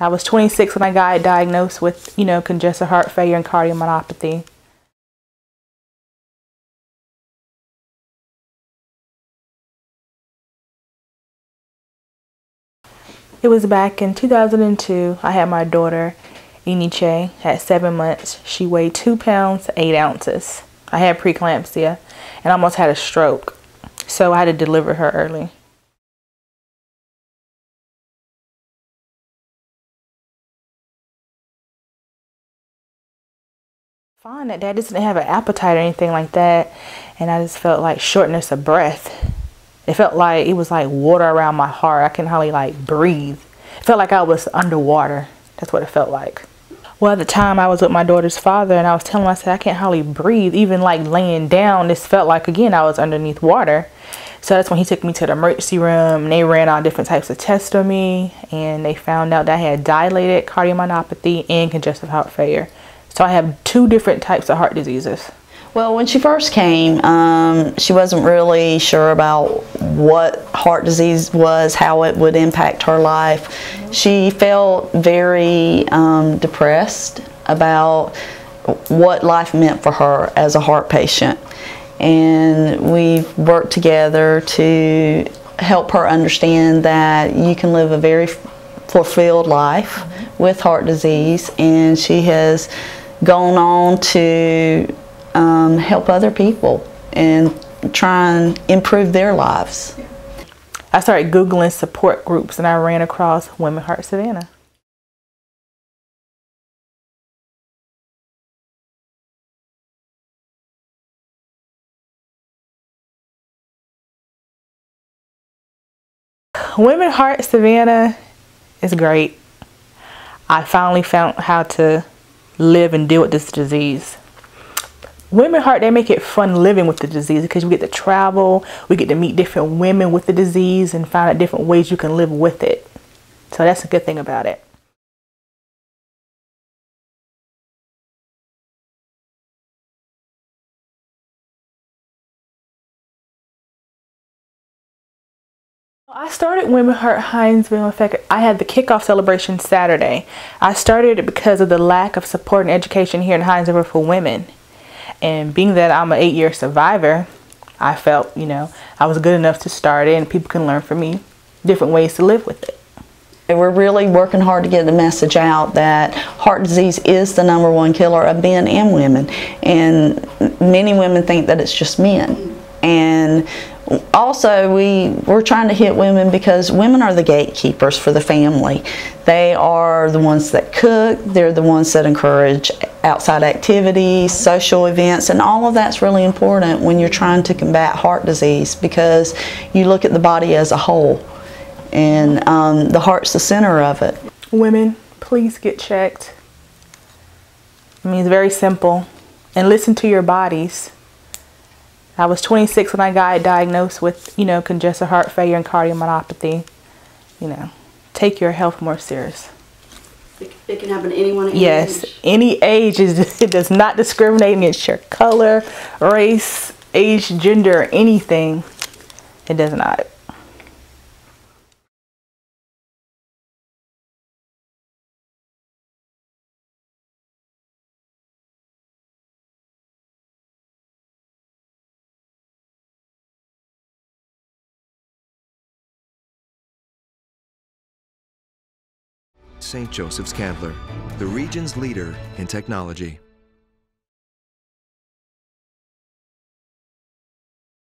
I was 26 when I got diagnosed with, you know, congestive heart failure and cardiomyopathy. It was back in 2002. I had my daughter, Iniche, at seven months. She weighed two pounds, eight ounces. I had preeclampsia and almost had a stroke. So I had to deliver her early. Fine that dad didn't have an appetite or anything like that. And I just felt like shortness of breath. It felt like it was like water around my heart. I can hardly like breathe. It felt like I was underwater. That's what it felt like. Well, at the time I was with my daughter's father and I was telling him, I said, I can't hardly breathe. Even like laying down, this felt like, again, I was underneath water. So that's when he took me to the emergency room and they ran all different types of tests on me and they found out that I had dilated cardiomyopathy and congestive heart failure. So I have two different types of heart diseases. Well, when she first came, um, she wasn't really sure about what heart disease was, how it would impact her life. She felt very um, depressed about what life meant for her as a heart patient. And we've worked together to help her understand that you can live a very fulfilled life with heart disease. And she has gone on to um, help other people and try and improve their lives. I started Googling support groups and I ran across Women Heart Savannah. Women Heart Savannah is great. I finally found how to live and deal with this disease. Women Heart, they make it fun living with the disease because we get to travel, we get to meet different women with the disease and find out different ways you can live with it. So that's a good thing about it. I started Women Heart Hinesville. In I had the kickoff celebration Saturday. I started it because of the lack of support and education here in Hinesville for women. And being that I'm an eight year survivor, I felt, you know, I was good enough to start it and people can learn from me different ways to live with it. We're really working hard to get the message out that heart disease is the number one killer of men and women. And many women think that it's just men. And also we we're trying to hit women because women are the gatekeepers for the family. They are the ones that cook. They're the ones that encourage outside activities social events and all of that's really important when you're trying to combat heart disease because you look at the body as a whole. And um, the heart's the center of it. Women please get checked. I mean it's very simple. And listen to your bodies I was 26 when I got diagnosed with, you know, congestive heart failure and cardiomyopathy. You know, take your health more serious. It can happen to anyone any yes, age. any age. Is, it does not discriminate against your color, race, age, gender, anything. It does not. St. Joseph's Candler, the region's leader in technology.